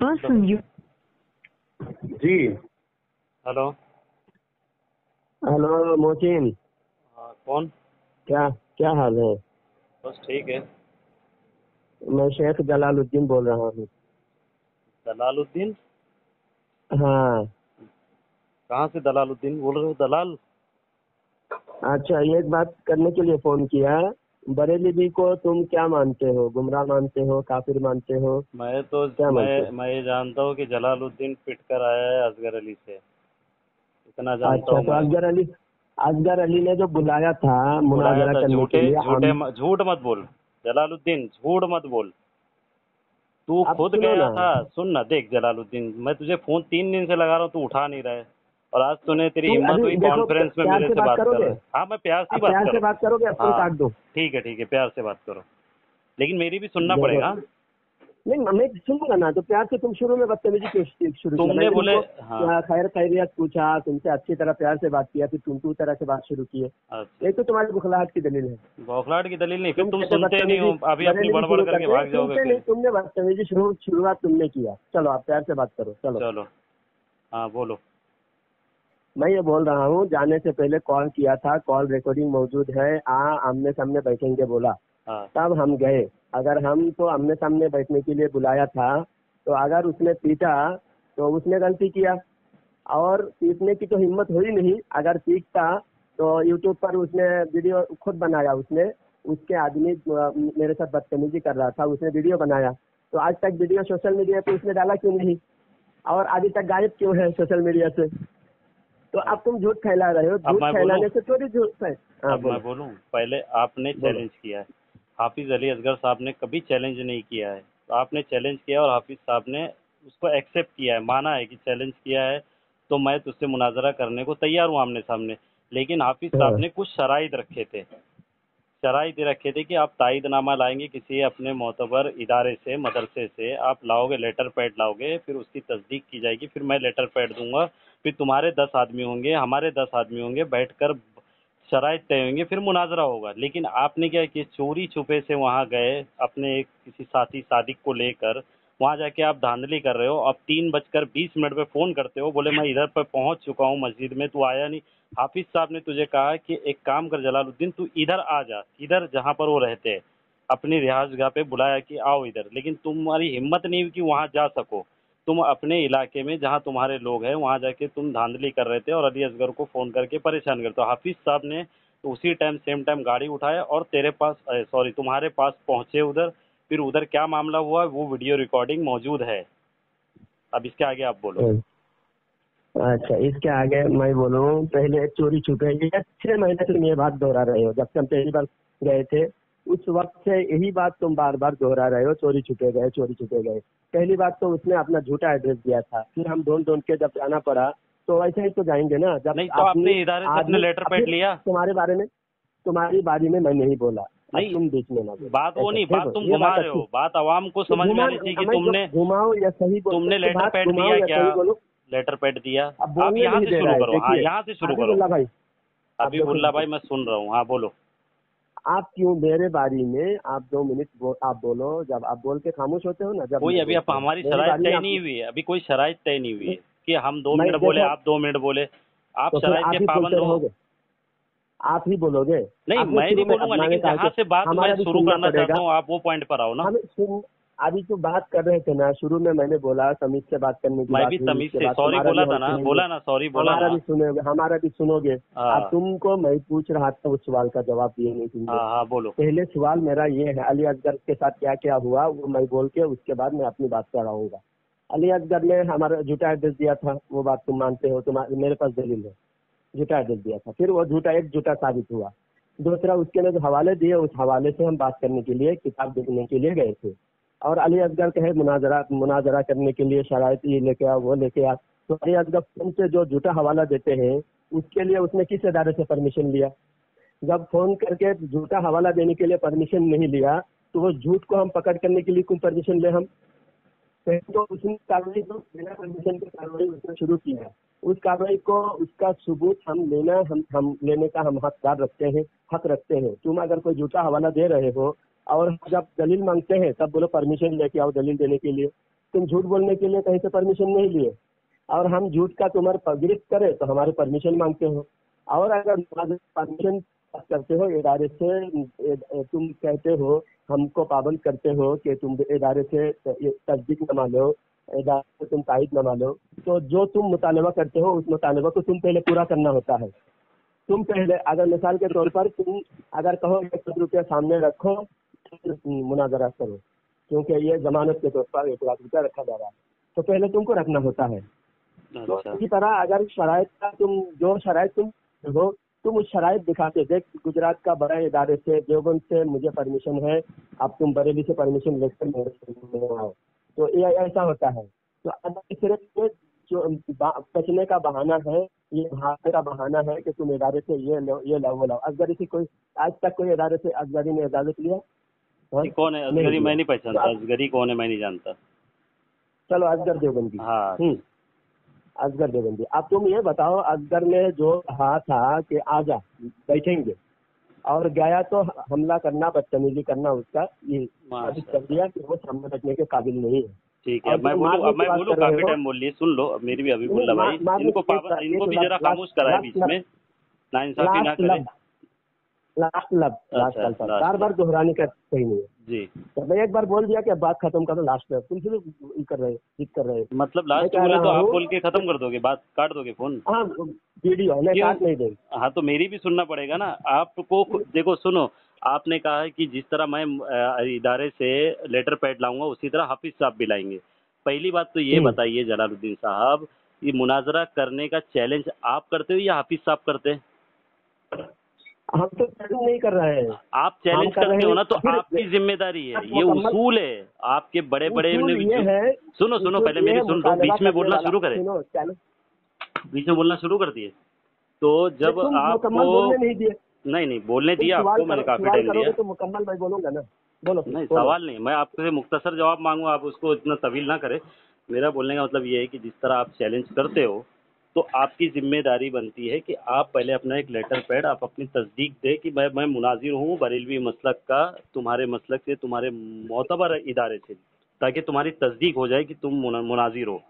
person you जी। Hello. Hello Mohsin. हाँ, कौन? क्या क्या हाल है? बस ठीक है। मैं शेख जलालुद्दीन बोल रहा हूँ। दलालुद्दीन हाँ। कहाँ से दलालुद्दीन बोल रहे हो? दलाल? अच्छा एक बात करने के लिए फ़ोन किया। बरेली जी को तुम क्या मानते हो? गुमराह मानते हो? काफिर मानते हो? मैं तो क्या मैं मैं ये जानता हूँ कि जलालुद्दीन पिट कर आया है असगर अली से। इतना जानता अच्छा हूँ तो असगर अली असगर अली ने जो बुलाया था मुनाजरा करने के लिए झूठे मत बोल। जलालुद्दीन झूठ मत बोल। तू खुद गया था सुन ना देख जलालुद्दीन मैं तुझे फ़ोन तीन दिन से लगा रहा हूँ तू उठा नहीं रहा है। और आज तूने तेरी हिम्मत अभी हुई कॉन्फ्रेंस में मेरे से बात कर करोगे? हाँ मैं प्यार से बात प्यार से बात करोगे? हाँ। काट दो। ठीक है ठीक है प्यार से बात करो। लेकिन मेरी भी सुनना पड़ेगा। नहीं मैं सुनूँगा ना तो प्यार से तुम शुरू में बदतमीजी शुरू तुमने बोले- हाँ। खैर खैरियत पूछा तुमसे अच्छी तरह प्यार से बात किया फिर तुम तू तरह से बात शुरू किए। अच्छा। एक तो तुम्हारी बुखलाहट की दलील है। बौखलाहट की दलील नहीं तुम सुनते नहीं हो अभी अपनी बड़बड़ करके भाग जाओगे नहीं तुमने बदतमीजी शुरू शुरुआत तुमने किया चलो आप प्यार से बात करो चलो। चलो। हाँ बोलो। मैं ये बोल रहा हूँ जाने से पहले कॉल किया था कॉल रिकॉर्डिंग मौजूद है। आ आमने सामने बैठेंगे बोला। हाँ। तब हम गए। अगर हम तो आमने सामने बैठने के लिए बुलाया था तो अगर उसने पीटा तो उसने गलती किया। और पीटने की तो हिम्मत हुई नहीं। अगर पीटता तो यूट्यूब पर उसने वीडियो खुद बनाया उसने। उसके आदमी मेरे साथ बदतमीजी कर रहा था उसने वीडियो बनाया। तो आज तक वीडियो सोशल मीडिया पे उसने डाला क्यों नहीं? और अभी तक गायब क्यों है सोशल मीडिया से? तो अब तुम झूठ फैला रहे हो झूठ फैलाने से थोड़ी झूठ हाँ, अब मैं बोलूँ पहले आपने चैलेंज किया है। हाफिज अली असगर साहब ने कभी चैलेंज नहीं किया है। तो आपने चैलेंज किया और हाफिज साहब ने उसको एक्सेप्ट किया है माना है कि चैलेंज किया है। तो मैं तुझसे मुनाजरा करने को तैयार हूँ आमने सामने। लेकिन हाफिज साहब हाँ। ने कुछ शराइ रखे थे। शराइत दे रखे थे कि आप ताइदनामा लाएँगे किसी अपने मोतबर इदारे से, मदरसे से। आप लाओगे लेटर पैड लाओगे, फिर उसकी तस्दीक की जाएगी। फिर मैं लेटर पैड दूँगा। फिर तुम्हारे दस आदमी होंगे, हमारे दस आदमी होंगे, बैठकर शराइत तय होंगे, फिर मुनाजरा होगा। लेकिन आपने क्या कि चोरी छुपे से वहाँ गए, अपने एक किसी साथी, सादिक को लेकर। वहाँ जाके आप धांधली कर रहे हो। अब तीन बजकर बीस मिनट पे फ़ोन करते हो, बोले मैं इधर पर पहुँच चुका हूँ मस्जिद में, तू आया नहीं। हाफिज साहब ने तुझे कहा कि एक काम कर जलालुद्दीन, तू इधर आ जा, इधर जहाँ पर वो रहते हैं। अपनी रिहाज गाह पे बुलाया कि आओ इधर, लेकिन तुम्हारी हिम्मत नहीं हुई कि वहाँ जा सको। तुम अपने इलाके में, जहाँ तुम्हारे लोग हैं, वहाँ जाके तुम धांधली कर रहे थे और अली असगर को फ़ोन करके परेशान करते हो। हाफिज साहब ने उसी टाइम सेम टाइम गाड़ी उठाया और तेरे पास सॉरी तुम्हारे पास पहुँचे उधर। फिर उधर क्या मामला हुआ वो वीडियो रिकॉर्डिंग मौजूद है। अब इसके आगे आप बोलो। अच्छा इसके आगे मैं बोलूँ पहले चोरी छुपे ये छह महीने तुम ये बात दोहरा रहे हो? जब से हम पहली बार गए थे उस वक्त से यही बात तुम बार बार दोहरा रहे हो चोरी छुपे गए चोरी छुपे गए। पहली बात तो उसने अपना झूठा एड्रेस दिया था। फिर हम ढूंढ ढूंढ के जब जाना पड़ा तो वैसे ही तो जाएँगे ना जब नहीं तो आपने आदमी- लेटर पैड लिया। तुम्हारे बारे में तुम्हारी बारी में मैं नहीं बोला। नहीं, तुम बीच में ना बात वो नहीं बात तुम घुमा रहे हो। बात आवाम को तो समझ में आनी चाहिए कि तुमने घुमाओ या सही तुमने तो लेटर पैड दिया क्या? लेटर पैड दिया? अब आप यहाँ से शुरू करो। हाँ यहाँ से शुरू करो। भाई। अभी देखो, बुल्ला भाई मैं सुन रहा हूँ। हाँ बोलो। आप क्यों मेरे बारी में आप दो मिनट बो, आप बोलो। जब आप बोल के खामोश होते हो ना जब कोई अभी आप हमारी में तय नहीं हुई है। अभी कोई शराइत तय नहीं हुई है कि हम दो मिनट बोले आप दो मिनट बोले। आप तो फिर के ही पाबंद हो। आप ही बोलोगे। नहीं मैं नहीं बोलूँगा लेकिन कहा जहाँ से बात मैं शुरू करना चाहता हूँ आप वो पॉइंट पर आओ ना। हम अभी जो बात कर रहे थे ना शुरू में मैंने बोला समीज से बात करने की मैं बात भी हुई, से सॉरी बोला था ना बोला ना सॉरी बोला हमारा भी सुनोगे हमारा भी सुनोगे। हाँ। अब तुमको मैं पूछ रहा था उस सवाल का जवाब दिए नहीं तुमने हाँ हाँ बोलो। पहले सवाल मेरा ये है अली असगर के साथ क्या क्या हुआ वो मैं बोल के उसके बाद मैं अपनी बात कराऊँगा अली असगर ने हमारा झूठा एड्रेस दिया था वो बात तुम मानते हो तुम्हारे मेरे पास दलील है। झूठा एड्रेस दिया था। फिर वो झूठा एक झूठा साबित हुआ। दूसरा, उसके ने जो हवाले दिए, उस हवाले से हम बात करने के लिए, किताब देखने के लिए गए थे। और अली असगर कहे, मुनाजरा मुनाजरा करने के लिए शराइत ये लेके आओ, वो लेके आओ तो अली असगर फ़ोन से जो झूठा हवाला देते हैं, उसके लिए उसने किस इदारे से परमिशन लिया? जब फ़ोन करके झूठा हवाला देने के लिए परमिशन नहीं लिया तो वो झूठ को हम पकड़ करने के लिए क्यों परमिशन ले हम? तो उसने कार्रवाई बिना परमिशन के कार्रवाई उसने शुरू किया उस कार्रवाई को, उसका सबूत हम लेना, हम हम लेने का हम हकदार रखते हैं, हक रखते हैं। तुम अगर कोई झूठा हवाला दे रहे हो और जब दलील मांगते हैं, तब बोलो परमिशन लेके आओ दलील देने के लिए। तुम झूठ बोलने के लिए कहीं से परमिशन नहीं लिए। और हम झूठ का तुम्हारे गिरफ्त करें तो हमारे परमिशन मांगते हो। और अगर परमिशन करते हो इदारे से तुम कहते हो, हमको पाबंद करते हो कि तुम इदारे से तस्दीक न मानो। से तुम ताइद न मानो। तो जो तुम मुतालबा करते हो उस मुतालबा को तुम पहले पूरा करना होता है। तुम पहले अगर मिसाल के तौर पर तुम अगर कहो एक लाख रुपया सामने रखो फिर मुनाजरा करो। क्योंकि ये जमानत के तौर पर एक लाख रुपया रखा जा रहा है। तो पहले तुमको रखना होता है। तो अच्छा इसी तरह अगर शराइत का तुम जो शराइत तुम हो तुम उस शराइत दिखाते देख गुजरात का बड़ा इदारे से देवबंद से मुझे परमिशन है अब तुम बरेली से परमिशन लेकर मेरे आओ। तो ये ऐसा होता है। तो सिर्फ़ ये जो बचने का बहाना है ये भागने का बहाना है कि तुम इदारे से ये लो ये लाओ वो लाओ। असगरी से कोई आज तक कोई इदारे से असगरी ने इजाज़त लिया हाँ? कौन है? नहीं असगरी मैं नहीं पहचानता। तो असगरी कौन है मैं नहीं जानता। चलो असगर देवबंदी। हाँ। हम्म। असगर देवबंदी। अब तुम ये बताओ असगर ने जो कहा था कि आजा बैठेंगे। और गया तो हमला करना बदतमीजी करना उसका ये साबित कर दिया कि वो सामने रखने के काबिल नहीं है। ठीक है मैं बोलू मैं बोलू काफ़ी टाइम बोल लिए सुन लो अब मेरी भी अभी बोल रहा भाई इनको इनको भी जरा खामोश कराए बीच में। ना इंसाफी ना करे। लास्ट लब लास्ट अल्फाज लास्ट बार बार दोहराने का सही नहीं है। जी। तो मैं एक बार बोल दिया कि अब बात खत्म करो लास्ट लब तुम ये कर रहे जिद कर रहे मतलब लास्ट बोले तो आप बोल के खत्म कर दोगे बात काट दोगे फ़ोन? हाँ वीडियो मैं काट नहीं देंगे। हाँ तो मेरी भी सुनना पड़ेगा ना। आपको देखो सुनो आपने कहा है कि जिस तरह मैं इदारे से लेटर पैड लाऊँगा उसी तरह हाफिज साहब भी लाएँगे। पहली बात तो ये हम्म। बताइए जलालुद्दीन साहब ये मुनाजरा करने का चैलेंज आप करते हो या हाफिज साहब करते हैं? हम तो चैलेंज नहीं कर रहे हैं। आप चैलेंज कर रहे करते हो ना तो आपकी ज़िम्मेदारी है। ये उसूल है। आपके बड़े बड़े ये है सुनो सुनो पहले मेरी सुन मुतालबा बीच में बोलना शुरू करें। बीच में बोलना शुरू कर दिए। तो जब आपको नहीं नहीं नहीं बोलने दिया आपको मैंने काफ़ी टाइम दिया। तो मुकम्मल मैं बोलूँगा ना। बोलो नहीं। सवाल नहीं मैं आपसे मुख्तसर जवाब मांगूँगा आप उसको इतना तवील ना करें। मेरा बोलने का मतलब ये है कि जिस तरह आप चैलेंज करते हो तो आपकी ज़िम्मेदारी बनती है कि आप पहले अपना एक लेटर पैड आप अपनी तस्दीक दे कि मैं मैं मुनाजिर हूँ बरेलवी मसलक का, तुम्हारे मसलक से तुम्हारे मोतबर इदारे से, ताकि तुम्हारी तस्दीक हो जाए कि तुम मुना- मुनाजिर हो।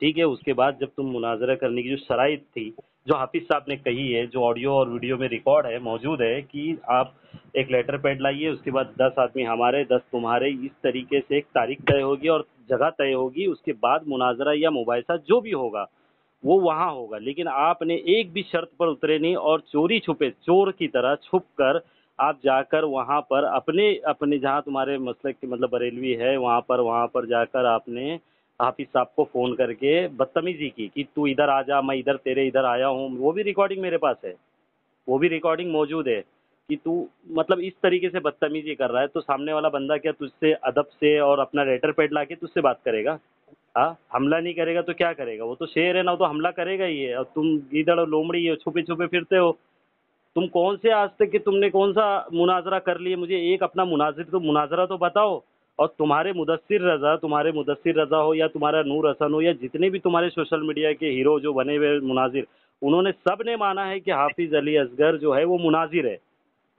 ठीक है, उसके बाद जब तुम मुनाजरा करने की जो शराइ थी, जो हाफिज साहब ने कही है, जो ऑडियो और वीडियो में रिकॉर्ड है, मौजूद है कि आप एक लेटर पैड लाइए, उसके बाद दस आदमी हमारे, दस तुम्हारे, इस तरीके से एक तारीख तय होगी और जगह तय होगी, उसके बाद मुनाजरा या मुबासा जो भी होगा वो वहाँ होगा। लेकिन आपने एक भी शर्त पर उतरे नहीं और चोरी छुपे, चोर की तरह छुप कर आप जाकर वहाँ पर अपने अपने जहाँ तुम्हारे मसलक के मतलब बरेलवी है, वहाँ पर वहाँ पर जाकर आपने हाफिज साहब को फ़ोन करके बदतमीजी की कि तू इधर आ जा, मैं इधर तेरे इधर आया हूँ। वो भी रिकॉर्डिंग मेरे पास है। वो भी रिकॉर्डिंग मौजूद है कि तू मतलब इस तरीके से बदतमीजी कर रहा है। तो सामने वाला बंदा क्या तुझसे अदब से और अपना लेटर पैड ला के तुझसे बात करेगा? हाँ हमला नहीं करेगा तो क्या करेगा? वो तो शेर है ना, वो तो हमला करेगा ही है। और तुम और लोमड़ी हो छुपे छुपे फिरते हो। तुम कौन से आज तक कि तुमने कौन सा मुनाजरा कर लिया? मुझे एक अपना मुनाजिर तो मुनाजरा तो बताओ। और तुम्हारे मुदस्सिर रजा, तुम्हारे मुदस्सिर रजा हो या तुम्हारा नूर हसन हो या जितने भी तुम्हारे सोशल मीडिया के हीरो जो बने हुए मुनाजिर, उन्होंने सबने माना है कि हाफिज अली असगर जो है वो मुनाजिर है।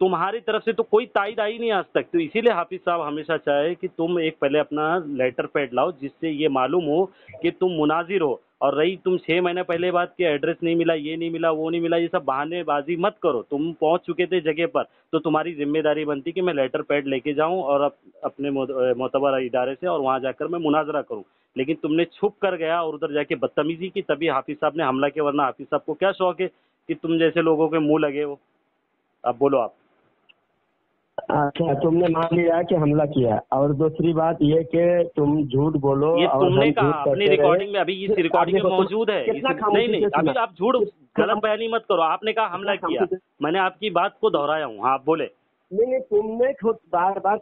तुम्हारी तरफ़ से तो कोई ताइद आई नहीं आज तक। तो इसीलिए हाफिज साहब हमेशा चाहे कि तुम एक पहले अपना लेटर पैड लाओ जिससे ये मालूम हो कि तुम मुनाजिर हो। और रही तुम छः महीने पहले बात की एड्रेस नहीं मिला ये नहीं मिला वो नहीं मिला ये सब बहानेबाजी मत करो। तुम पहुँच चुके थे जगह पर तो तुम्हारी ज़िम्मेदारी बनती कि मैं लेटर पैड लेके जाऊँ और अप, अपने मोतबर इदारे से और वहाँ जाकर मैं मुनाजरा करूँ। लेकिन तुमने छुप कर गया और उधर जाके बदतमीजी की तभी हाफिज साहब ने हमला किया वरना हाफिज साहब को क्या शौक है कि तुम जैसे लोगों के मुँह लगे हो? अब बोलो आप। अच्छा तुमने मान लिया कि हमला किया। और दूसरी बात ये कि तुम झूठ बोलो ये तुमने कहा अपनी रिकॉर्डिंग में अभी इस रिकॉर्डिंग में मौजूद है। नहीं नहीं अभी आप झूठ गलत बयानी मत करो। आपने कहा हमला किया। मैंने आपकी बात को दोहराया हूँ। हाँ आप बोले। नहीं नहीं तुमने खुद बार बार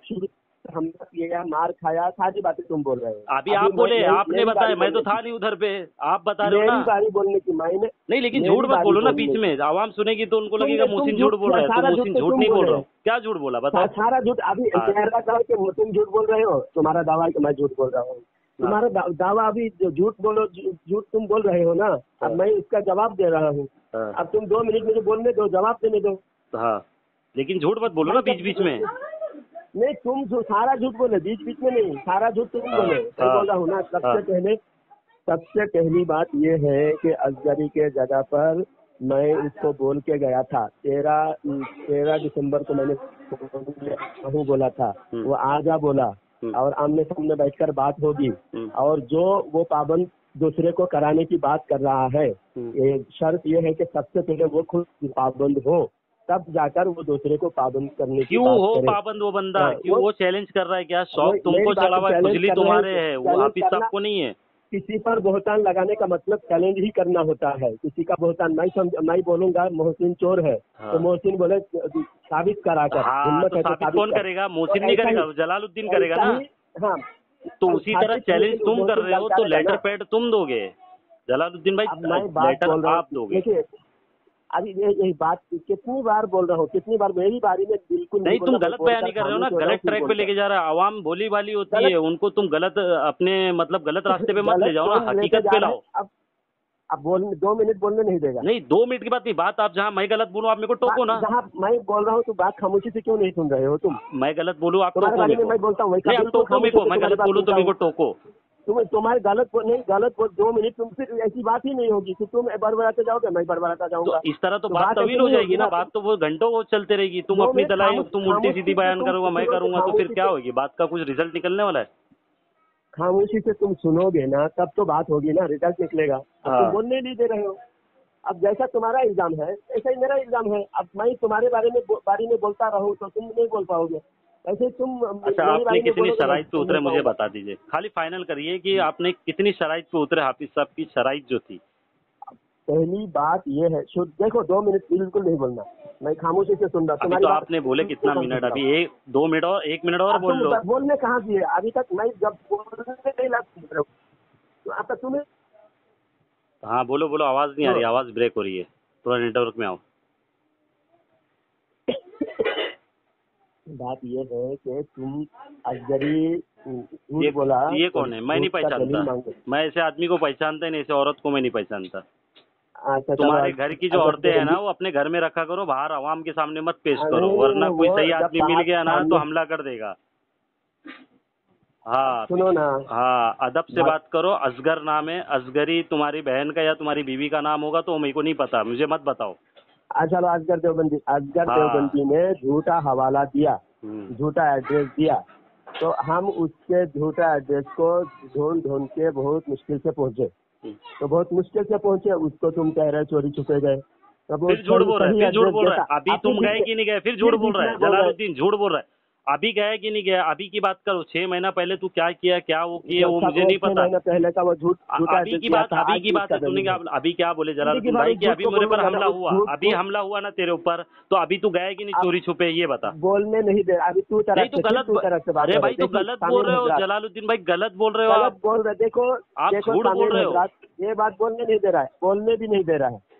हमला किया मार खाया सारी बातें तुम बोल रहे हो। अभी आप बोले आपने बताया मैं तो था नहीं उधर पे आप बता रहे हो ना। बारी बोलने की मायने नहीं लेकिन झूठ मत बोलो ना बीच में आवाम सुनेगी तो उनको लगेगा मुहसिन झूठ बोल रहा है सारा तो झूठ मुहसिन झूठ नहीं बोल रहे हूँ। क्या झूठ बोला बताओ। सारा झूठ अभी हाँ। कि तुम झूठ बोल रहे हो तुम्हारा दावा है कि मैं झूठ बोल रहा हूँ। तुम्हारा दा- दावा अभी झूठ बोलो झूठ तुम बोल रहे हो ना हाँ। अब मैं इसका जवाब दे रहा हूँ। हाँ, अब तुम दो मिनट मुझे बोलने दो जवाब देने दो। हाँ। लेकिन झूठ मत बोलो ना बीच बीच में। नहीं तुम जो सारा झूठ बोले बीच बीच में नहीं सारा झूठ तुम हाँ, बोले मैं हाँ, बोल रहा हूँ ना सबसे हाँ। पहले सबसे पहली बात ये है कि असगरी के जगह पर मैं उसको बोल के गया था तेरह तेरह दिसंबर को मैंने बोला था हम्म। वो आ जा बोला हम्म। और आमने सामने बैठकर बात होगी हम्म। और जो वो पाबंद दूसरे को कराने की बात कर रहा है। ये शर्त ये है कि सबसे पहले वो खुद पाबंद हो तब जाकर वो दूसरे को पाबंद करने की क्यों हो पाबंद वो बंदा? हाँ, क्यों वो- चैलेंज कर रहा है क्या? शौक तुमको हुआ खुजली तुम्हारे है वो हाफिज करना- साहब को नहीं है। किसी पर बोहतान लगाने का मतलब चैलेंज ही करना होता है। किसी का बोहतान मैं समझ मैं बोलूँगा मोहसिन चोर है। हाँ। तो मोहसिन बोले साबित करा कर हाँ तो तो साबित कौन कर। करेगा? मोहसिन तो नहीं करेगा जलालुद्दीन करेगा ना? हाँ तो उसी तरह चैलेंज तुम कर रहे हो तो लेटर पैड तुम दोगे। जलालुद्दीन भाई लेटर आप दोगे। अभी ये यही बात कितनी बार बोल रहा हूँ कितनी बार मेरी बारी में बिल्कुल नहीं तुम गलत बयानी कर रहे हो ना गलत ट्रैक पे लेके जा रहा है। आवाम भोली भाली होती है उनको तुम गलत अपने मतलब गलत रास्ते पे मत ले जाओ ना लेके हकीकत पे लाओ। अब अब बोलने दो मिनट बोलने नहीं देगा। नहीं दो मिनट की बात नहीं बात आप जहाँ मैं गलत बोलूँ आप मेरे को टोको ना। जहाँ मैं बोल रहा हूँ तो बात खामोशी से क्यों नहीं सुन रहे हो तुम? मैं गलत बोलूँ आप टोको में बोलता हूँ मैं गलत बोलूँ तो मेरे को टोको। तुम तुम्हारे गलत नहीं गलत दो मिनट तुम फिर ऐसी बात ही नहीं होगी कि तुम बड़बड़ाते जाओगे मैं बड़बड़ाता जाऊँगा तो इस तरह तो तो बात तवील हो जाएगी ना। बात तो वो घंटों वो चलते रहेगी। तुम अपनी दलाई तुम उल्टी सीधी बयान करूँगा मैं तो करूँगा तो फिर क्या होगी? बात का कुछ रिज़ल्ट निकलने वाला है? खामोशी से तुम सुनोगे ना तब तो बात होगी ना रिज़ल्ट निकलेगा। हाँ। तुम बोलने नहीं दे रहे हो। अब जैसा तुम्हारा इल्ज़ाम है ऐसा ही मेरा इल्ज़ाम है। अब मैं तुम्हारे बारे में बारे में बोलता रहूँ तो तुम नहीं बोल पाओगे। ऐसे तुम अच्छा आपने कितनी बोलोगे, शराइत पे उतरे मुझे बता दीजिए। खाली फाइनल करिए कि आपने कितनी शराइत पे उतरे हाफिज साहब की शराइत जो थी। पहली बात ये है शुद्ध देखो दो मिनट बिल्कुल नहीं बोलना। मैं खामोशी से सुन रहा अभी तुम्हारी तो आपने बोले कितना मिनट अभी एक दो मिनट और एक मिनट और बोल लो बोलने कहाँ दिए अभी तक मैं जब बोलने नहीं लग रहा हूँ तो तुम्हें हाँ बोलो बोलो आवाज़ नहीं आ रही हाँ। आवाज़ ब्रेक हो रही है। थोड़ा नेटवर्क में आओ। बात ये है कि तुम अजगरी ये बोला ये कौन है? मैं नहीं पहचानता। मैं ऐसे आदमी को पहचानता ही नहीं ऐसे औरत को मैं नहीं पहचानता। अच्छा, तुम्हारे घर की जो अच्छा, औरतें हैं ना वो अपने घर में रखा करो बाहर आवाम के सामने मत पेश करो वरना कोई सही आदमी मिल गया ना तो हमला कर देगा। हाँ सुनो ना। हाँ अदब से बात- करो असगर नाम है असगरी तुम्हारी बहन का या तुम्हारी बीवी का नाम होगा तो मेरे को नहीं पता मुझे मत बताओ। चलो असगर देवबंदी। असगर हाँ। देवबंदी ने झूठा हवाला दिया हम्म, झूठा एड्रेस दिया। तो हम उसके झूठा एड्रेस को ढूंढ ढूंढ के बहुत मुश्किल से पहुँचे। हम्म। तो बहुत मुश्किल से पहुँचे उसको तुम कह रहे चोरी छुपे गए। तो वो फिर झूठ बोल रहे है फिर झूठ बोल रहा है। अभी तुम गए कि नहीं गए? फिर झूठ बोल रहे बोल रहा है। जलालुद्दीन झूठ बोल रहे है। अभी गया कि नहीं गया? अभी की बात करो छह महीना पहले तू क्या किया क्या वो किया वो अच्छा, मुझे नहीं पता। पहले का वो झूठ अभी की बात अभी की बात है तुमने क्या अभी क्या बोले की भाई कि अभी मेरे पर हमला हुआ। अभी हमला हुआ ना तेरे ऊपर तो अभी तू गए कि नहीं चोरी छुपे ये बता। बोलने नहीं दे अभी तू नहीं तू गलत तू अरे भाई। तो गलत बोल रहे हो जलालुद्दीन भाई गलत बोल रहे हो आप। बोल रहे देखो आप झूठ बोल रहे हो। ये बात बोलने नहीं दे रहा है बोलने भी नहीं दे रहा है।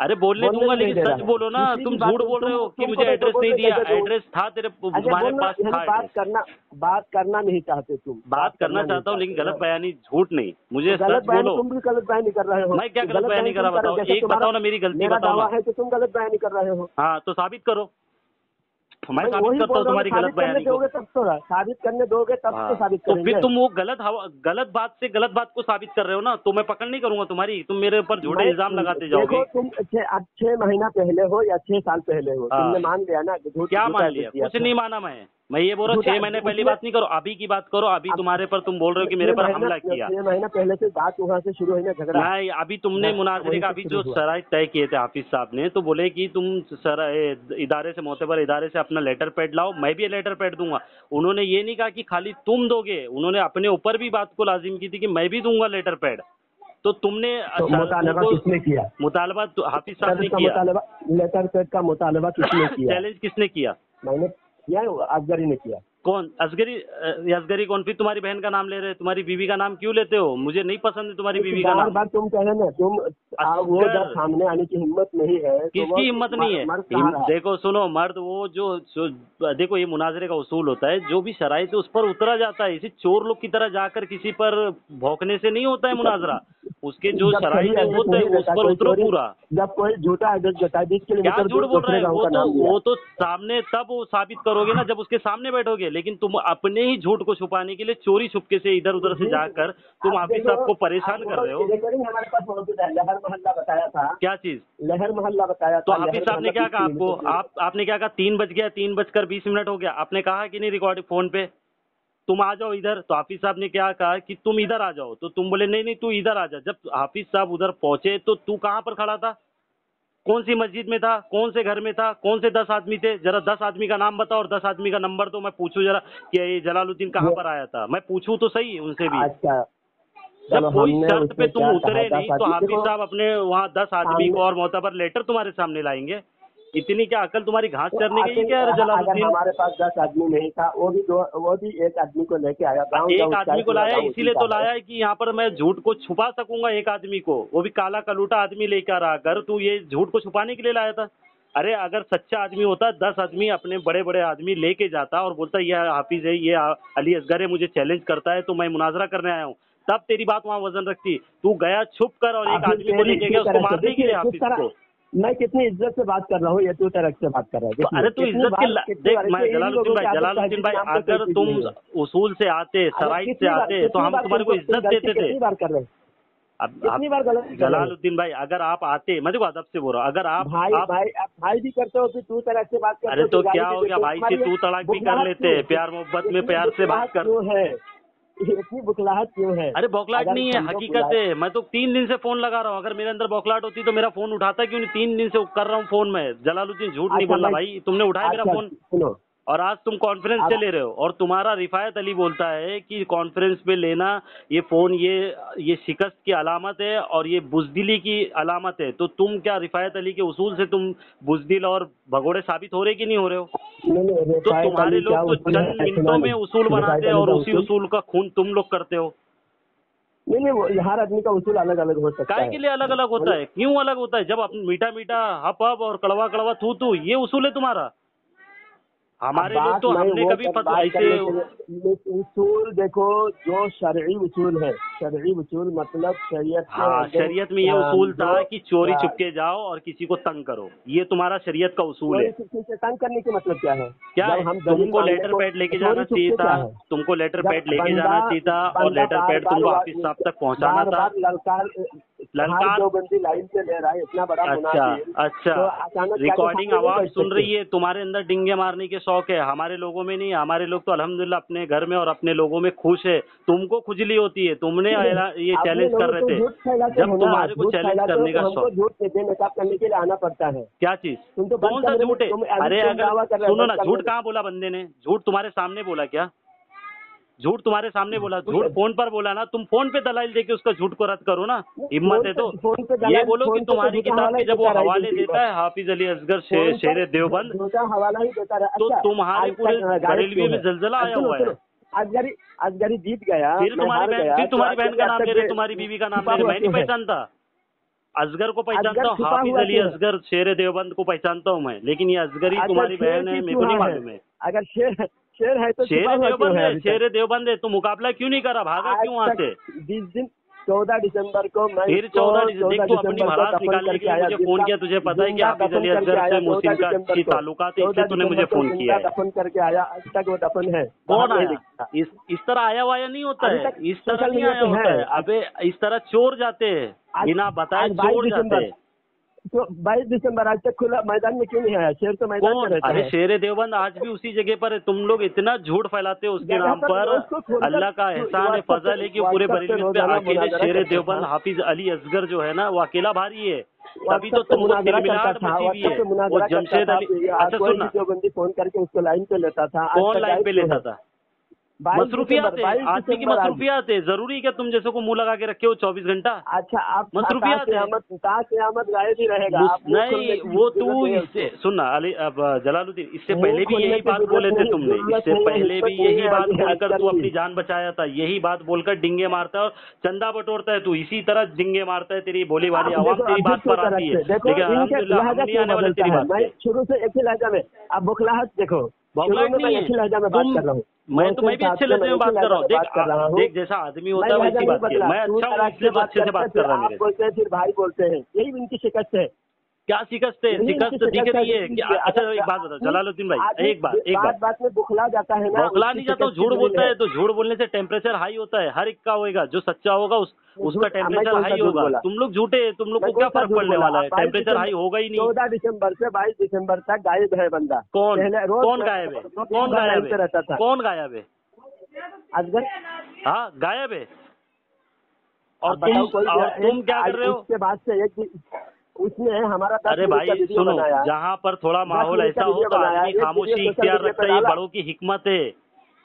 अरे बोलने दूँगा लेकिन सच बोलो ना तुम झूठ बोल रहे हो कि मुझे तो एड्रेस नहीं दिया। एड्रेस था तेरे हमारे तुम्हारे पास था बात करना बात करना नहीं चाहते तुम। बात करना चाहता हूँ लेकिन गलत बयानी झूठ नहीं। मुझे सच बोलो। तुम भी गलत बयानी कर रहे हो। मैं क्या गलत बयानी कर रहा हूँ बताओ? एक बताओ ना, मेरी गलती बताओ। है कि तुम गलत बयानी कर रहे हो। हाँ तो साबित करो। मैं मैं साबित करता हूँ तुम्हारी गलत बयानी को। तब तो साबित करने दोगे तब हाँ, तो साबित तो फिर तुम वो गलत गलत बात से गलत बात को साबित कर रहे हो ना तो मैं पकड़ नहीं करूँगा तुम्हारी तुम मेरे ऊपर झूठे इल्ज़ाम लगाते जाओगे। तुम छह अब छह महीना पहले हो या छह साल पहले हो हाँ। तुमने मान लिया ना क्या मान लिया? कुछ नहीं माना मैं। मैं ये बोल रहा हूँ छह महीने पहली बात नहीं करो अभी की बात करो अभी तुम्हारे पर तुम बोल रहे हो कि मेरे पर हमला किया। छह महीना पहले से बात वहाँ से शुरू हुई ना झगड़ा। नहीं अभी तुमने हाँ, मुनाजरे का अभी जो। शराइ तय किए थे हाफिज साहब ने तो बोले कि तुम सर इदारे से मोतबर इदारे से अपना लेटर पैड लाओ मैं भी लेटर पैड दूँगा। उन्होंने ये नहीं कहा कि खाली तुम दोगे उन्होंने अपने ऊपर भी बात को लाजिम की थी कि मैं भी दूँगा लेटर पैड। तो तुमने तो अच्छा, मुतालबा किसने किया? मुतालबा तो हाफिज साहब ने किया। लेटर पैड का मुतालबा किसने किया? चैलेंज किसने किया? मैंने किया अफजरी ने किया कौन? असगरी असगरी कौन? फिर तुम्हारी बहन का नाम ले रहे तुम्हारी बीवी का नाम क्यों लेते हो? मुझे नहीं पसंद है तुम्हारी बीवी का नाम। बार तुम कह रहे ना तुम वो जब सामने आने की हिम्मत नहीं है तो किसकी हिम्मत नहीं है? देखो सुनो मर्द वो जो, देखो ये मुनाजरे का उसूल होता है जो भी शराइत है उस पर उतरा जाता है इसी चोर लोग की तरह जाकर किसी पर भौंकने से नहीं होता है मुनाजरा। उसके जो जब शराइ सही थे एड्रेस वो तो नहीं उस पर उतरो पूरा। जब कोई झूठा एड्रेस है बीस क्या झूठ बोल रहे हैं? वो तो वो तो सामने तब वो साबित करोगे ना जब उसके सामने बैठोगे। लेकिन तुम अपने ही झूठ को छुपाने के लिए चोरी छुपके से इधर उधर से जाकर तुम आप हाफिज साहब को परेशान कर रहे हो। है। लहर मोहल्ला बताया था। क्या चीज़? लहर मोहल्ला बताया तो हाफिज साहब ने क्या कहा आपको? आप आपने क्या कहा तीन बज गया तीन बजकर बीस मिनट हो गया। आपने कहा कि नहीं रिकॉर्डिंग फ़ोन पे? तुम आ जाओ इधर। तो हाफिज साहब ने क्या कहा कि तुम इधर आ जाओ। तो तुम बोले नहीं नहीं तू इधर आ जा। जब हाफिज साहब उधर पहुँचे तो तू कहाँ पर खड़ा था? कौन सी मस्जिद में था? कौन से घर में था? कौन से दस आदमी थे? जरा दस आदमी का नाम बताओ और दस आदमी का नंबर तो मैं पूछूँ जरा कि ये जलालुद्दीन कहाँ पर आया था? मैं पूछूँ तो सही उनसे भी। अच्छा। जब कोई शर्त पे तुम उतरे नहीं तो हाफिज साहब अपने वहाँ दस आदमी को और मोतबर लेटर तुम्हारे सामने लाएँगे। इतनी क्या अकल तुम्हारी घास चरने है क्या जलालुद्दीन? हमारे पास दस आदमी नहीं था वो भी दो वो भी एक आदमी को लेके आया गाँव एक आदमी को लाया इसीलिए तो का है। लाया है। कि यहाँ पर मैं झूठ को छुपा सकूँगा एक आदमी को। वो भी काला कलूटा आदमी लेकर आकर तू ये झूठ को छुपाने के लिए लाया था। अरे अगर सच्चा आदमी होता दस आदमी अपने बड़े बड़े आदमी लेके जाता और बोलता ये हाफिज है ये अली असगर है मुझे चैलेंज करता है तो मैं मुनाजरा करने आया हूँ। तब तेरी बात वहाँ वज़न रखती। तू गया छुप कर और एक आदमी को लेके गया उसको मारने के लिए हाफिज को। मैं कितनी इज़्ज़त से बात कर रहा हूँ ये तू तरह से बात कर रहा है तो अरे तू इज़्ज़त की देख मैं जलालुद्दीन भाई जलालुद्दीन भाई कोई अगर तुम उसूल से आते सराइट से आते तो हम तुम्हारे को इज़्ज़त देते थे बार कर रहे अब आप हैं? जलालुद्दीन भाई अगर आप आते मैं देखो अदब से बोल रहा हूँ अगर आप भाई आप भाई आप भाई भी करते हो फिर तू तरह से बात करते अरे हो, तो क्या हो गया भाई से तू तलाक भी कर लेते क्यों? प्यार मोहब्बत में प्यार से बात कर है इतनी बुखलाहट क्यों है? अरे बौखलाहट नहीं है हकीकत है। मैं तो तीन दिन से फ़ोन लगा रहा हूँ। अगर मेरे अंदर बौखलाहट होती तो मेरा फ़ोन उठाता क्यों नहीं? तीन दिन से कर रहा हूँ फ़ोन में। जलालुद्दीन झूठ नहीं बोल रहा भाई। तुमने उठाया मेरा अच्छा, फ़ोन। सुनो। और आज तुम कॉन्फ्रेंस से ले रहे हो। और तुम्हारा रिफायत अली बोलता है कि कॉन्फ्रेंस में लेना ये फ़ोन ये ये शिकस्त की अलामत है और ये बुजदिली की अलामत है। तो तुम क्या रिफायत अली के उसूल से तुम बुजदिल और भगोड़े साबित हो रहे कि नहीं हो रहे हो? तो तुम्हारे लोग तो चंद मिनटों में उसूल बनाते हैं और उसी उसूल। का खून तुम लोग करते हो। नहीं नहीं हर आदमी का उसूल अलग अलग हो सकता काय है। के लिए अलग अलग होता है? क्यों अलग होता है? जब अपन मीठा मीठा हप हप और कड़वा कड़वा थू थू ये उसूल है तुम्हारा। हमारे लोग तो हमने कभी ऐसे उसूल देखो जो शरई उसूल है शरई उसूल मतलब शरीयत हाँ शरीयत में ये उसूल था कि चोरी चुपके जाओ और किसी को तंग करो। ये तुम्हारा शरीयत का उसूल है। तंग करने का मतलब क्या है? क्या हम तुमको लेटर पैड लेके जाना चाहिए था। तुमको लेटर पैड लेके जाना चाहिए था और लेटर पैड तुमको हाफिज साहब तक पहुँचाना था। ललकार जो बंदी लाइन से ले रहा है इतना बड़ा अच्छा अच्छा। तो अचानक रिकॉर्डिंग आवाज़ सुन रही है तुम्हारे अंदर डिंगे मारने के शौक है हमारे लोगों में नहीं हमारे लोग तो अल्हम्दुलिल्लाह अपने घर में और अपने लोगों में खुश है। तुमको खुजली होती है तुमने ये चैलेंज कर रहे थे। जब तुम्हारे को चैलेंज करने का शौक झूठ बेनकाब करने के लिए आना पड़ता है। क्या चीज़? तुम तो कौन सा झूठ है? अरे अगर सुनो ना झूठ कहाँ बोला बंदे ने? झूठ तुम्हारे सामने बोला क्या? झूठ तुम्हारे सामने बोला झूठ फ़ोन पर बोला ना तुम फ़ोन पे दलाल देके उसका झूठ को रद्द करो ना। हिम्मत है तो। ये बोलो कि तो तुम्हारी किताब के जब वो हवाले देता है हाफिज अली असगर शेर देवबंद। हवाला ही देता तो अच्छा, तुम्हारे पूरे बरेलवी में जलजला आया हुआ है। अजगरी अजगरी जीत गया फिर तुम्हारी बहन फिर तो तुम्हारी बहन का नाम ले रहे तुम्हारी बीवी का नाम ले रहे मैं नहीं पहचानता। असगर को पहचानता हूँ हाफिज अली असगर शेर देवबंद को पहचानता हूँ मैं। लेकिन ये असगरी अच्छा, तुम्हारी बहन है मेरे को नहीं मालूम है। अगर शेर शेर है तो शेर हुआ देवबंद है? शेर देवबंद है तू मुकाबला क्यों नहीं करा? भागा क्यों वहाँ से? जिस दिन चौदह दिसंबर को मैं फिर चौदह दिसंबर अपनी को दफन निकालने करके के लिए आया, मुझे फ़ोन किया तुझे पता है कि अली करके आया, से मुस्लिम का को। ताल्लुकात है इसलिए तूने मुझे फ़ोन किया है। दफन करके आया आज तक वो दफन है। कौन आया? इस इस तरह आया वाया नहीं होता है? इस तरह नहीं आया होता। है। अबे इस तरह चोर जाते हैं। बिना बताए चोर जाते हैं। तो बाईस दिसंबर आज तक खुला मैदान में क्यों नहीं आया? शेर तो मैदान में रहता अरे शेर देवबंद आज भी उसी जगह पर है। तुम लोग इतना झूठ फैलाते हो उसके नाम पर अल्लाह का एहसान है फजल है कि पूरे बरेली अकेले शेर देवबंद हाफिज अली असगर जो है ना वो अकेला भारी है। तभी तो पे वो जमशेद अली अच्छा सुनना। फ़ोन करके उसको लाइन पे लेता था। कौन लाइन पे लेता था? 22 मसरूफियात है आदमी की मसरूफियात है ज़रूरी क्या तुम जैसे को मुँह लगा के रखे हो चौबीस घंटा? अच्छा आप मसरूफियात है। गायब ही रहेगा। नहीं वो तू इससे सुनना अली अब जलालुद्दीन इससे पहले भी यही बात बोले थे तुमने। इससे पहले भी यही बात बोलकर तू अपनी जान बचाया था। यही बात बोलकर डिंगे मारता है और चंदा बटोरता है तू। इसी तरह डिंगे मारता है तेरी बोली वाली आवाम तेरी बात पर आती है। लेकिन आने वाले तेरी है बात शुरू से एक ही लहजा में। अब बुखलाहट देखो। बौखलाहट नहीं है लहजा में बात कर रहा हूँ। मैं तो मैं भी अच्छे लहजे में बात कर रहा हूँ। देख बात कर रहा हूँ। देख जैसा आदमी होता है वैसी बात मैं अच्छा हूँ इसलिए अच्छे से बात कर रहा हूँ बोलते हैं भाई बोलते हैं। यही उनकी शिकस्त है। क्या शिकस्त है? शिकस्त दिख रही है। अच्छा एक बात बताओ जलालुद्दीन भाई एक बात एक बात बात। में बुखला जाता है ना बौखला नहीं जाता झूठ बोलता है। तो झूठ बोलने से टेम्परेचर हाई होता है हर एक का होगा जो सच्चा होगा उस उसका टेम्परेचर हाई होगा। तुम लोग झूठे हैं, तुम लोग को क्या फ़र्क पड़ने वाला है? टेम्परेचर हाई होगा ही नहीं। चौदह दिसंबर से बाईस दिसंबर तक गायब है बंदा। कौन? कौन गायब है? कौन गायब रहता है? था। कौन गायब है? अजगर? हाँ गायब है। और तुम और तुम क्या कर रहे हो? बाद से एक उसने हमारा अरे भाई सुनो जहाँ पर थोड़ा माहौल ऐसा हो। तो आदमी खामोशी इख्तियार रखता है ये बड़ों की हिकमत है।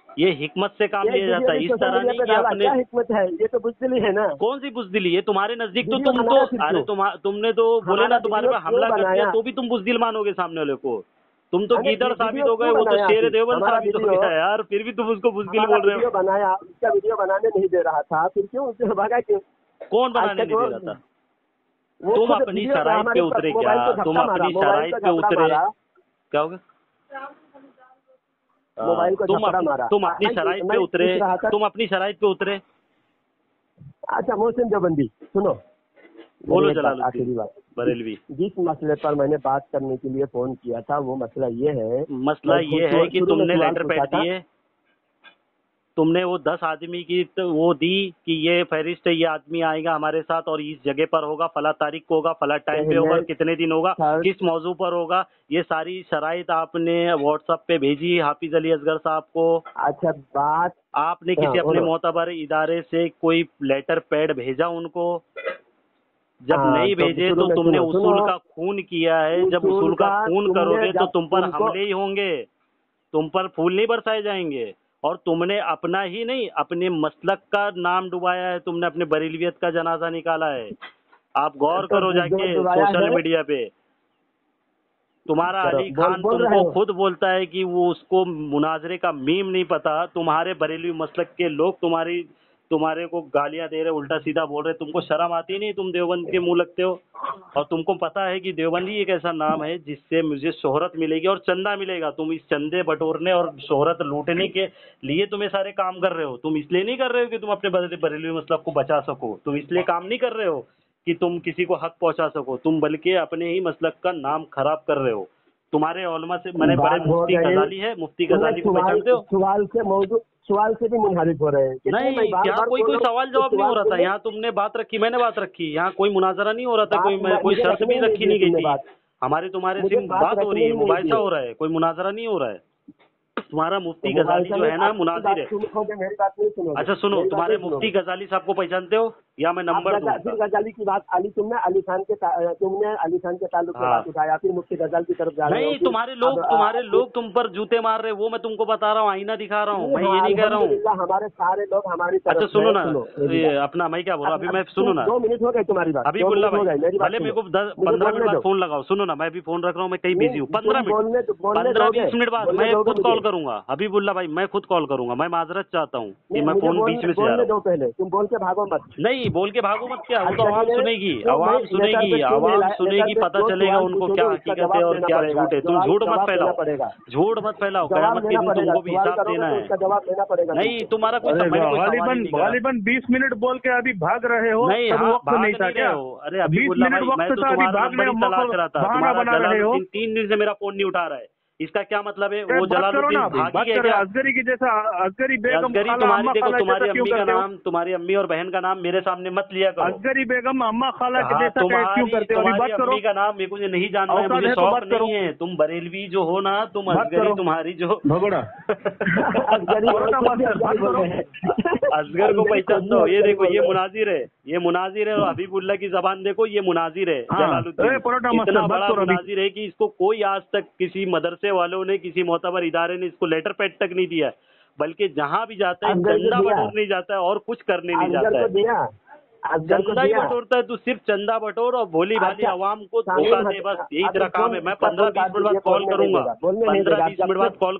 ये हिकमत से काम लिया जाता है इस तरह नहीं कि अपने हिकमत है? ये तो बुजदिली है ना। कौन सी बुजदिली? है तुम्हारे नज़दीक तो तुम तो अरे तुमने तो बोले ना तुम्हारे पर हमला कर दिया? तो भी तुम बुजदिल मानोगे सामने वाले को। तुम तो गीदड़ साबित हो गए वो तो शेर हमारा साबित हो गया यार फिर भी तुम उसको बुजदिल बोल रहे हो। बनाया उसका वीडियो बनाने नहीं दे रहा था फिर क्यों उसे भगा क्यों? कौन बनाने नहीं दे रहा था? तुम अपनी वीडियो पे उतरे क्या? तुम अपनी शराइत पे उतरे? क्या हो मोबाइल को तुम। तुम अपनी शराइत पे उतरे। तुम अपनी शराइत पे उतरे। अच्छा मोहसिन देवबंदी सुनो। बोलो जलालुद्दीन आखिरी बात। बरेलवी। जिस मसले पर मैंने बात करने के लिए फ़ोन किया था वो मसला ये है मसला ये है कि तुमने लेटर पैड दिए तुमने वो दस आदमी की तो वो दी कि ये फहरिस्त है ये आदमी आएगा हमारे साथ और इस जगह पर होगा फला तारीख को होगा फला टाइम पे होगा कितने दिन होगा किस मौजू पर होगा ये सारी शराइत आपने व्हाट्सएप पे भेजी हाफिज अली असगर साहब को। अच्छा बात आपने किसी हाँ, अपने मोतबर इदारे से कोई लेटर पैड भेजा उनको? जब हाँ, नहीं तो भेजे शुरू तो तुमने उसूल का खून किया है। जब उसूल का खून करोगे तो तुम पर हमले ही होंगे। तुम पर फूल नहीं बरसाए जाएँगे। और तुमने अपना ही नहीं अपने मसलक का नाम डुबाया है तुमने अपने बरेलवियत का जनाजा निकाला है। आप गौर तो करो जाके सोशल मीडिया पे। तुम्हारा अली खान बोल तुमको खुद बोलता है कि वो उसको मुनाजरे का मीम नहीं पता। तुम्हारे बरेलवी मसलक के लोग तुम्हारी तुम्हारे को गालियाँ दे रहे, उल्टा सीधा बोल रहे, तुमको शर्म आती नहीं तुम देवबंद के मुँह लगते हो? और तुमको पता है कि देवबंदी एक ऐसा नाम है जिससे मुझे शोहरत मिलेगी और चंदा मिलेगा। तुम इस चंदे बटोरने और शोहरत लूटने के लिए तुम ये सारे काम कर रहे हो। तुम इसलिए नहीं कर रहे हो कि तुम अपने बरेली बरेलवी मसलक को बचा सको। तुम इसलिए काम नहीं कर रहे हो कि तुम किसी को हक पहुँचा सको। तुम बल्कि अपने ही मसलक का नाम खराब कर रहे हो। तुम्हारे ओलमा से मैंने बड़े मुफ्ती। गजाली है मुफ्ती गजाली को पहचानते हो सवाल से मौजूद सवाल से भी मुनहरिफ हो रहे हैं नहीं यहाँ कोई कोई सवाल जवाब नहीं हो रहा था यहाँ तुमने बात रखी मैंने बात रखी यहाँ कोई मुनाजरा नहीं हो रहा था कोई कोई शर्त भी रखी नहीं गई थी। हमारे तुम्हारे सिम बात हो रही है दी। हो रहा है कोई मुनाजरा नहीं हो रहा है तुम्हारा मुफ्ती तो गजाली जो है ना मुनाजिर है। सुनोगे। अच्छा सुनो तुम्हारे मुफ्ती गजाली साहब को पहचानते हो? या मैं नंबर गजा- गजाली की बात अली तुमने अली खान के तुमने अली खान के ताल्लुक से हाँ। बात उठाया फिर मुफ्ती गज़ल की तरफ़ जा रहे नहीं तुम्हारे लोग तुम्हारे लोग तुम पर जूते मार रहे वो मैं तुमको बता रहा हूँ आईना दिखा रहा हूँ मैं ये नहीं कह रहा हूँ। हमारे सारे लोग हमारी अच्छा सुनो ना। अपना मैं क्या बोल रहा अभी मैं सुनो ना। दो मिनट हो गए तुम्हारी बात अभी दो बोला मिनट हो भाई गए मेरी बात भले मेरे को पंद्रह मिनट बाद फ़ोन लगाओ सुनो ना मैं भी फ़ोन रख रहा हूँ मैं कहीं बिज़ी हूँ। पंद्रह मिनट पंद्रह बीस मिनट बाद मैं खुद कॉल मुझे? करूँगा। हबीबुल्ला भाई मैं खुद कॉल करूँगा। मैं माजरत चाहता हूँ कि मैं फ़ोन बीच में से बोलने रहा दो पहले। तुम बोल के भागो मत। नहीं बोल के भागो मत क्या? वो तो अच्छा, आवाम सुनेगी आवाम सुनेगी आवाम सुनेगी पता चलेगा उनको क्या हकीकत है और क्या झूठ है। तुम झूठ मत फैलाओ। पड़ेगा। झूठ मत फैलाओ कयामत के दिन तुमको भी हिसाब देना है। नहीं तुम्हारा कोई ही गालिबन नहीं गालिबन बीस मिनट बोल के अभी भाग रहे हो नहीं हाँ वक्त नहीं था क्या? हो। अरे बीस अबीबुल्ला मिनट भाई वक्त मैं तो था अभी तलाश रहा था। बहाना तुम्हारा बना रहे हो। तीन दिन से मेरा फ़ोन नहीं उठा रहा है। इसका क्या मतलब है? वो जलालुद्दीन भागी है क्या? असगरी की जैसा असगरी बेगम असगरी तुम्हारी देखो तुम्हारी अम्मी का नाम तुम्हारी अम्मी और बहन का नाम मेरे सामने मत लिया करो। असगरी बेगम अम्मा खाला के हाँ, जैसा क्यों करते हो? बात करो। अम्मी का नाम मेरे को ये नहीं जानना है मुझे तो शौक नहीं है। तुम बरेलवी जो हो ना तुम बात असगरी तुम्हारी जो भगोड़ा। असगरी को पहचानते हो ये देखो ये मुनाजिर है। ये मुनाजिर है और हबीबुल्ला की जबान देखो ये मुनाजिर है हाँ, जलालुद्दीन। इतना बड़ा मुनाजिर है कि इसको कोई आज तक किसी मदरसे वालों ने किसी मोतबर इदारे ने इसको लेटर पैड तक नहीं दिया है। बल्कि जहाँ भी जाता है चंदा बटोर नहीं जाता है और कुछ करने नहीं जाता है। को चंदा ही बटोरता है तो सिर्फ़ चंदा बटोर और भोली भाली अच्छा, आवाम को शामिल धोखा दे बस यही तेरा काम है। मैं पंद्रह बीस मिनट बाद कॉल करूँगा। पंद्रह बीस मिनट बाद कॉल